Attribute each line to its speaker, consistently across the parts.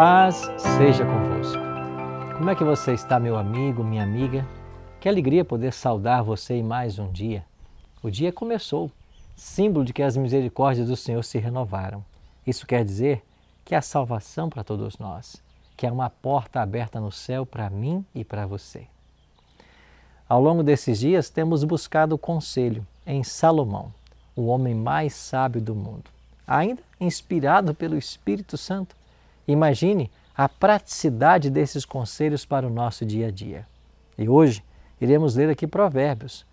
Speaker 1: paz seja convosco. Como é que você está, meu amigo, minha amiga? Que alegria poder saudar você em mais um dia. O dia começou, símbolo de que as misericórdias do Senhor se renovaram. Isso quer dizer que há salvação para todos nós, que há uma porta aberta no céu para mim e para você. Ao longo desses dias, temos buscado conselho em Salomão, o homem mais sábio do mundo, ainda inspirado pelo Espírito Santo Imagine a praticidade desses conselhos para o nosso dia a dia. E hoje iremos ler aqui Provérbios.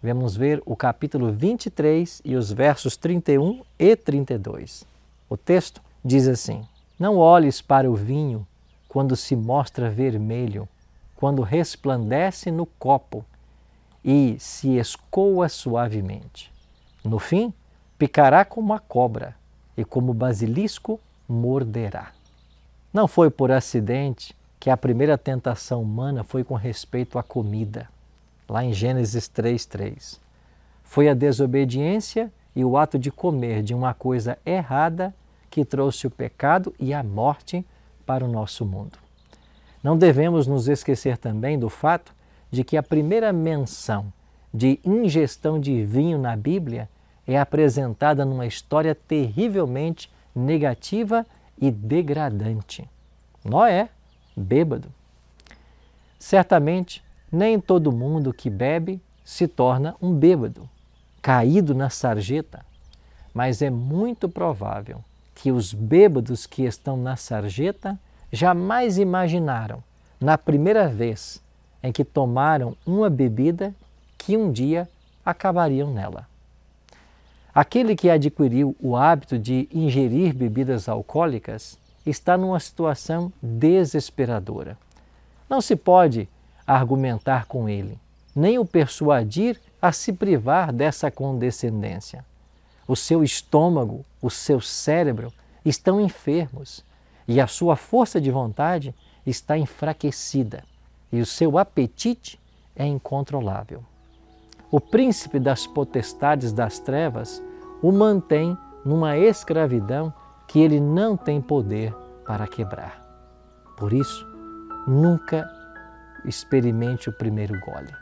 Speaker 1: Vamos ver o capítulo 23 e os versos 31 e 32. O texto diz assim: Não olhes para o vinho quando se mostra vermelho, quando resplandece no copo e se escoa suavemente. No fim, picará como a cobra e como basilisco morderá. Não foi por acidente que a primeira tentação humana foi com respeito à comida, lá em Gênesis 3:3. Foi a desobediência e o ato de comer de uma coisa errada que trouxe o pecado e a morte para o nosso mundo. Não devemos nos esquecer também do fato de que a primeira menção de ingestão de vinho na Bíblia é apresentada numa história terrivelmente negativa e degradante. Noé, bêbado. Certamente, nem todo mundo que bebe se torna um bêbado, caído na sarjeta, mas é muito provável que os bêbados que estão na sarjeta jamais imaginaram, na primeira vez em que tomaram uma bebida, que um dia acabariam nela. Aquele que adquiriu o hábito de ingerir bebidas alcoólicas está numa situação desesperadora. Não se pode argumentar com ele, nem o persuadir a se privar dessa condescendência. O seu estômago, o seu cérebro estão enfermos e a sua força de vontade está enfraquecida e o seu apetite é incontrolável. O príncipe das potestades das trevas o mantém numa escravidão que ele não tem poder para quebrar. Por isso, nunca experimente o primeiro gole.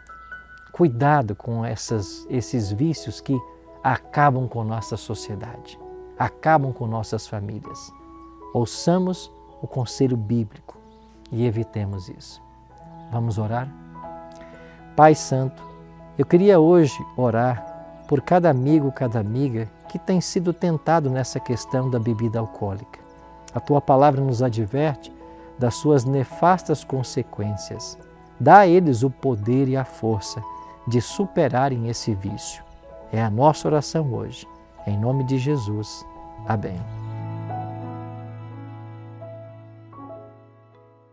Speaker 1: Cuidado com essas, esses vícios que acabam com nossa sociedade, acabam com nossas famílias. Ouçamos o conselho bíblico e evitemos isso. Vamos orar? Pai Santo, eu queria hoje orar por cada amigo, cada amiga que tem sido tentado nessa questão da bebida alcoólica. A tua palavra nos adverte das suas nefastas consequências. Dá a eles o poder e a força de superarem esse vício. É a nossa oração hoje. Em nome de Jesus. Amém.